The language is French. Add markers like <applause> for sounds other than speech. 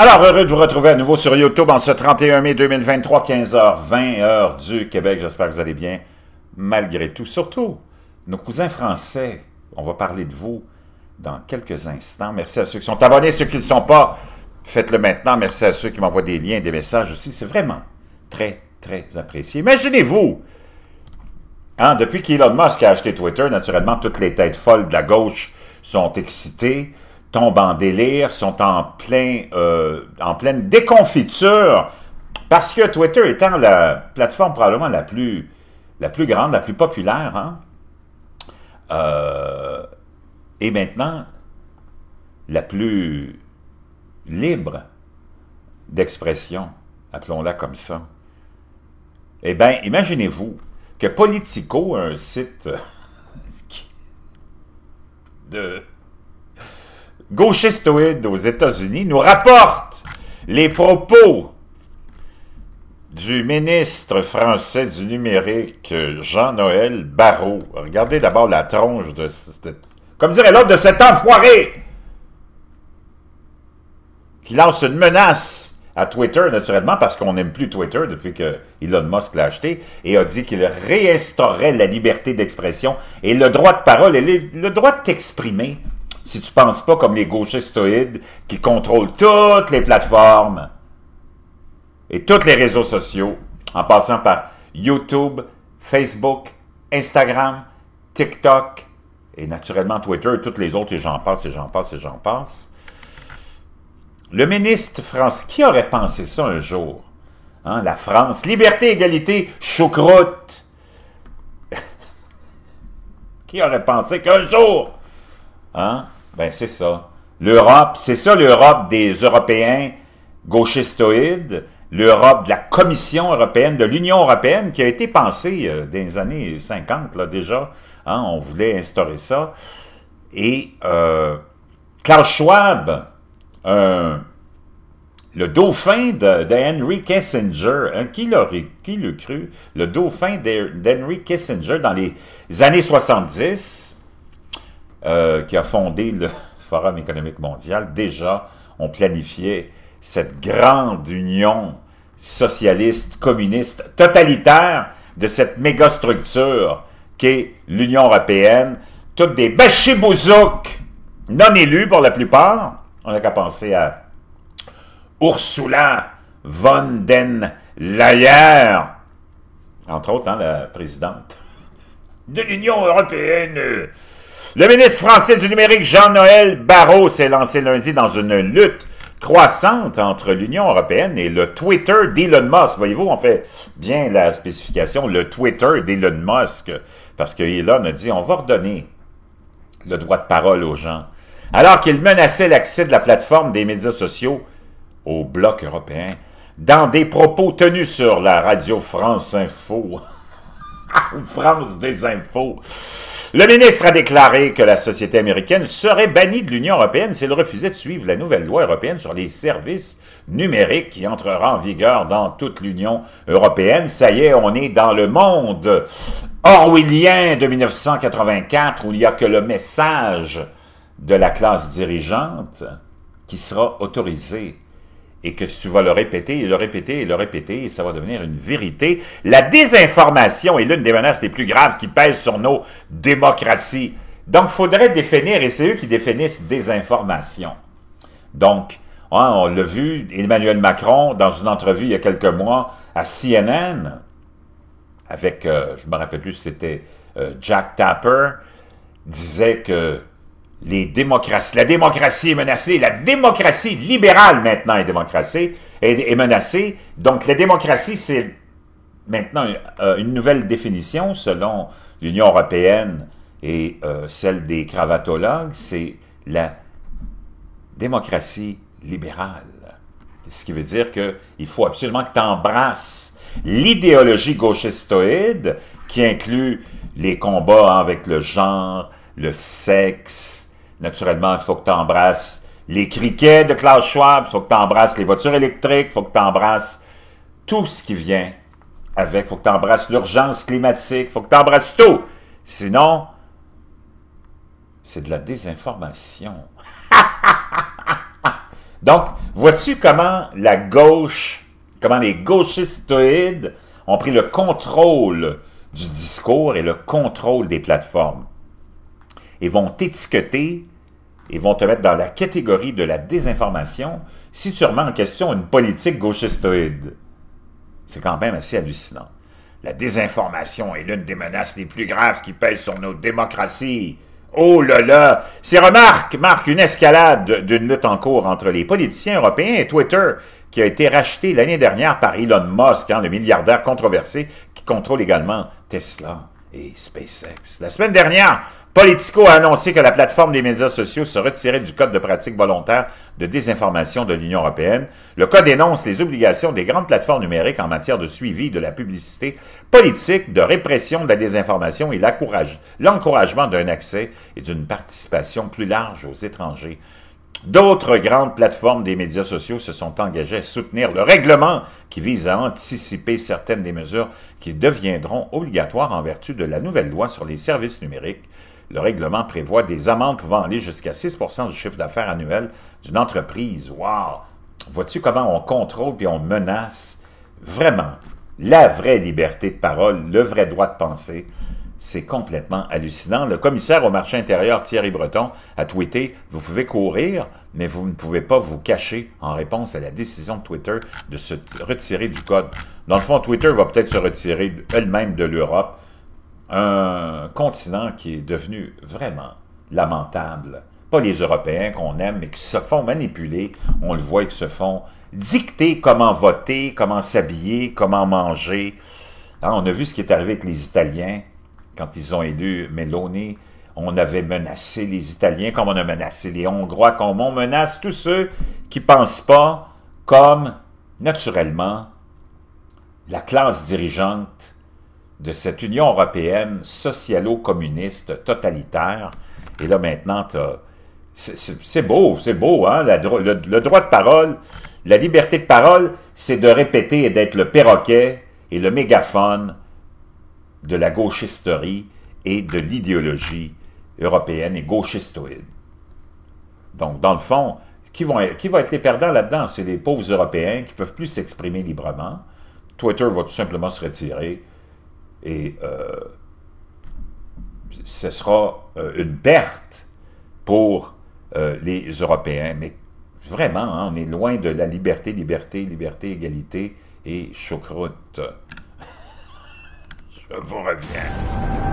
Alors, heureux de vous retrouver à nouveau sur YouTube en ce 31 mai 2023, 15h20, heure du Québec. J'espère que vous allez bien, malgré tout. Surtout, nos cousins français, on va parler de vous dans quelques instants. Merci à ceux qui sont abonnés, ceux qui ne le sont pas, faites-le maintenant. Merci à ceux qui m'envoient des liens, des messages aussi. C'est vraiment très, très apprécié. Imaginez-vous, hein, depuis qu'Elon Musk a acheté Twitter, naturellement, toutes les têtes folles de la gauche sont excitées tombent en délire, sont en, plein, euh, en pleine déconfiture, parce que Twitter étant la plateforme probablement la plus, la plus grande, la plus populaire, hein, euh, et maintenant la plus libre d'expression, appelons-la comme ça. Eh bien, imaginez-vous que Politico, un site <laughs> de gauchistoïde aux États-Unis nous rapporte les propos du ministre français du numérique, Jean-Noël Barrot. Regardez d'abord la tronche de... Comme dirait l'autre, de cet enfoiré qui lance une menace à Twitter, naturellement, parce qu'on n'aime plus Twitter depuis que Elon Musk l'a acheté, et a dit qu'il réinstaurerait la liberté d'expression et le droit de parole et le droit de t'exprimer si tu penses pas comme les gauchistoïdes qui contrôlent toutes les plateformes et tous les réseaux sociaux, en passant par YouTube, Facebook, Instagram, TikTok et naturellement Twitter et toutes les autres, et j'en passe, et j'en passe, et j'en passe. Le ministre France, qui aurait pensé ça un jour? Hein, la France, liberté, égalité, choucroute. <laughs> qui aurait pensé qu'un jour, hein, ben, c'est ça. L'Europe, c'est ça l'Europe des Européens gauchistoïdes, l'Europe de la Commission européenne, de l'Union européenne, qui a été pensée euh, dans les années 50, là, déjà. Hein, on voulait instaurer ça. Et euh, Klaus Schwab, le dauphin d'Henry Kissinger, hein, qui l'aurait qui cru, le dauphin d'Henry Kissinger dans les années 70, euh, qui a fondé le <laughs> Forum économique mondial, déjà, on planifiait cette grande union socialiste, communiste, totalitaire de cette méga structure qu'est l'Union européenne, toutes des bachibouzouk non élus pour la plupart. On n'a qu'à penser à Ursula von den Leyen, entre autres, hein, la présidente de l'Union européenne. Le ministre français du numérique Jean-Noël Barrot s'est lancé lundi dans une lutte croissante entre l'Union européenne et le Twitter d'Elon Musk. Voyez-vous, on fait bien la spécification, le Twitter d'Elon Musk, parce que Elon a dit on va redonner le droit de parole aux gens. Alors qu'il menaçait l'accès de la plateforme des médias sociaux au bloc européen, dans des propos tenus sur la radio France Info. <laughs> France des infos. Le ministre a déclaré que la société américaine serait bannie de l'Union européenne s'il refusait de suivre la nouvelle loi européenne sur les services numériques qui entrera en vigueur dans toute l'Union européenne. Ça y est, on est dans le monde orwellien de 1984 où il n'y a que le message de la classe dirigeante qui sera autorisé et que si tu vas le répéter, et le répéter, et le répéter, ça va devenir une vérité. La désinformation est l'une des menaces les plus graves qui pèsent sur nos démocraties. Donc, faudrait définir, et c'est eux qui définissent désinformation. Donc, hein, on l'a vu, Emmanuel Macron, dans une entrevue il y a quelques mois à CNN, avec, euh, je ne me rappelle plus si c'était euh, Jack Tapper, disait que les. La démocratie est menacée. La démocratie libérale, maintenant, est, démocratie, est, menacée. Donc, la démocratie, c'est maintenant euh, une nouvelle définition selon l'Union européenne et euh, celle des cravatologues, c'est la démocratie libérale. Ce qui veut dire qu'il faut absolument que tu embrasses l'idéologie gauchistoïde qui inclut les combats avec le genre, le sexe, Naturellement, il faut que tu embrasses les criquets de Klaus Schwab, il faut que tu embrasses les voitures électriques, il faut que tu embrasses tout ce qui vient avec, il faut que tu embrasses l'urgence climatique, il faut que tu embrasses tout. Sinon, c'est de la désinformation. <laughs> Donc, vois-tu comment la gauche, comment les gauchistoïdes ont pris le contrôle du discours et le contrôle des plateformes? Et vont t'étiqueter et vont te mettre dans la catégorie de la désinformation si tu remets en question une politique gauchistoïde. C'est quand même assez hallucinant. La désinformation est l'une des menaces les plus graves qui pèsent sur nos démocraties. Oh là là! Ces remarques marquent une escalade d'une lutte en cours entre les politiciens européens et Twitter, qui a été racheté l'année dernière par Elon Musk, hein, le milliardaire controversé qui contrôle également Tesla et SpaceX. La semaine dernière, Politico a annoncé que la plateforme des médias sociaux se retirait du Code de pratique volontaire de désinformation de l'Union européenne. Le Code énonce les obligations des grandes plateformes numériques en matière de suivi de la publicité politique, de répression de la désinformation et l'encouragement d'un accès et d'une participation plus large aux étrangers. D'autres grandes plateformes des médias sociaux se sont engagées à soutenir le règlement qui vise à anticiper certaines des mesures qui deviendront obligatoires en vertu de la nouvelle loi sur les services numériques le règlement prévoit des amendes pouvant aller jusqu'à 6% du chiffre d'affaires annuel d'une entreprise. Wow! Vois-tu comment on contrôle et on menace? Vraiment la vraie liberté de parole, le vrai droit de penser? C'est complètement hallucinant. Le commissaire au marché intérieur, Thierry Breton, a tweeté « Vous pouvez courir, mais vous ne pouvez pas vous cacher en réponse à la décision de Twitter de se retirer du code. » Dans le fond, Twitter va peut-être se retirer elle-même de l'Europe un continent qui est devenu vraiment lamentable. Pas les Européens qu'on aime, mais qui se font manipuler. On le voit, qui se font dicter comment voter, comment s'habiller, comment manger. Hein, on a vu ce qui est arrivé avec les Italiens quand ils ont élu Meloni. On avait menacé les Italiens comme on a menacé les Hongrois, comme on menace tous ceux qui ne pensent pas comme, naturellement, la classe dirigeante de cette Union européenne socialo-communiste totalitaire. Et là, maintenant, c'est beau, c'est beau, hein? le, droit de parole, la liberté de parole, c'est de répéter et d'être le perroquet et le mégaphone de la gauchisterie et de l'idéologie européenne et gauchistoïde. Donc, dans le fond, qui, vont, qui va être les perdants là-dedans? C'est les pauvres Européens qui ne peuvent plus s'exprimer librement. Twitter va tout simplement se retirer. Et euh, ce sera euh, une perte pour euh, les Européens. Mais vraiment, hein, on est loin de la liberté, liberté, liberté, égalité et choucroute. <laughs> Je vous reviens.